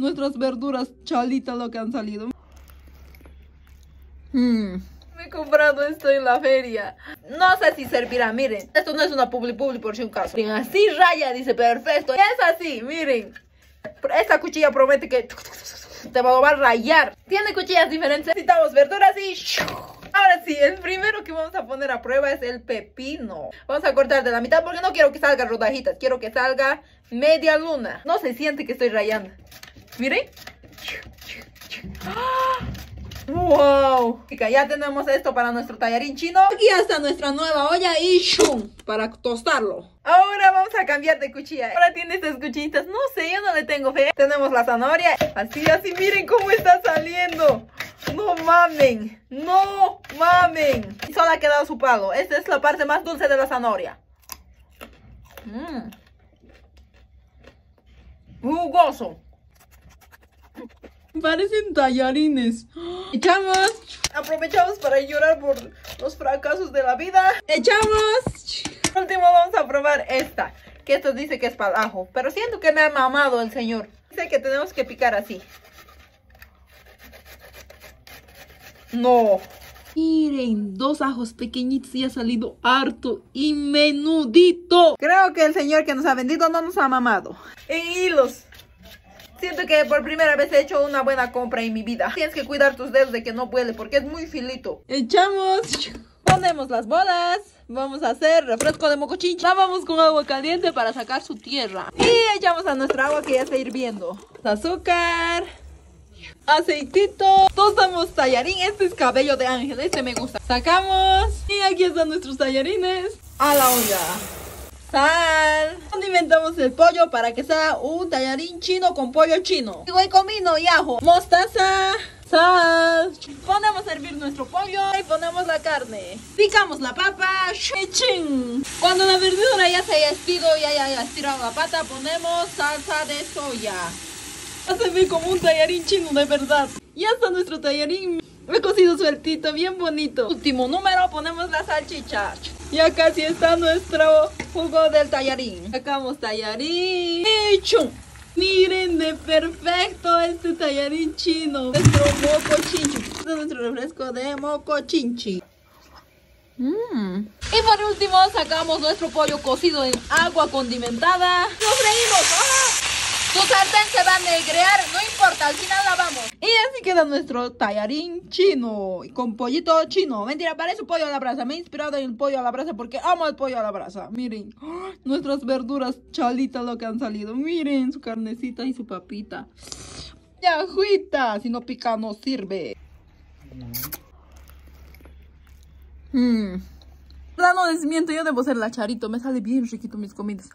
nuestras verduras chalitas lo que han salido. Hmm. Me he comprado esto en la feria. No sé si servirá, miren. Esto no es una publi publi por si un caso. Miren, así raya, dice, perfecto. Es así, miren. Esta cuchilla promete que te va a rayar. Tiene cuchillas diferentes. Necesitamos verduras y... Ahora sí, el primero que vamos a poner a prueba es el pepino. Vamos a cortar de la mitad porque no quiero que salga rodajitas. Quiero que salga media luna. No se siente que estoy rayando. Miren. ¡Wow! Ya tenemos esto para nuestro tallarín chino. Aquí está nuestra nueva olla y ¡shum! Para tostarlo. Ahora vamos a cambiar de cuchilla. Ahora tiene estas cuchillitas. No sé, yo no le tengo fe. Tenemos la zanahoria. Así, así, miren cómo está saliendo. No mamen. No mamen. Y solo ha quedado su palo. Esta es la parte más dulce de la zanahoria. Mmm. Jugoso. Parecen tallarines. Echamos. Aprovechamos para llorar por los fracasos de la vida. Echamos. Por último vamos a probar esta. Que esto dice que es para ajo. Pero siento que me ha mamado el señor. Dice que tenemos que picar así. No. Miren, dos ajos pequeñitos y ha salido harto y menudito. Creo que el señor que nos ha vendido no nos ha mamado. En hilos. Siento que por primera vez he hecho una buena compra en mi vida. Tienes que cuidar tus dedos de que no vuele porque es muy filito. Echamos. Ponemos las bolas. Vamos a hacer refresco de mocochinchi. Lavamos con agua caliente para sacar su tierra. Y echamos a nuestra agua que ya está hirviendo. Azúcar. Aceitito. Tostamos tallarín. Este es cabello de ángel. Este me gusta. Sacamos. Y aquí están nuestros tallarines. A la olla sal. Condimentamos el pollo para que sea un tallarín chino con pollo chino. Y comino y ajo. Mostaza. Sal. Ponemos a hervir nuestro pollo y ponemos la carne. Picamos la papa. Ching. Cuando la verdura ya se haya estido y haya estirado la pata, ponemos salsa de soya. Servir como un tallarín chino de verdad. Ya está nuestro tallarín. He cocido sueltito, bien bonito. Último número, ponemos la salchicha. Ya casi está nuestro jugo del tallarín. Sacamos tallarín. Y Miren de perfecto este tallarín chino. Nuestro moco chinchi. Este es nuestro refresco de moco chinchi. Mm. Y por último sacamos nuestro pollo cocido en agua condimentada. ¡Lo freímos! ¡Ah! Tu sartén se va a negrear, no importa, al final vamos. Y así queda nuestro tallarín chino, con pollito chino. Mentira, parece pollo a la brasa. Me he inspirado en el pollo a la brasa porque amo el pollo a la brasa. Miren, nuestras verduras chalitas lo que han salido. Miren, su carnecita y su papita. Yajuita, si no pica no sirve. Miento, yo debo ser la charito. Me sale bien riquito mis comidas.